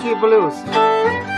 Funky Blues.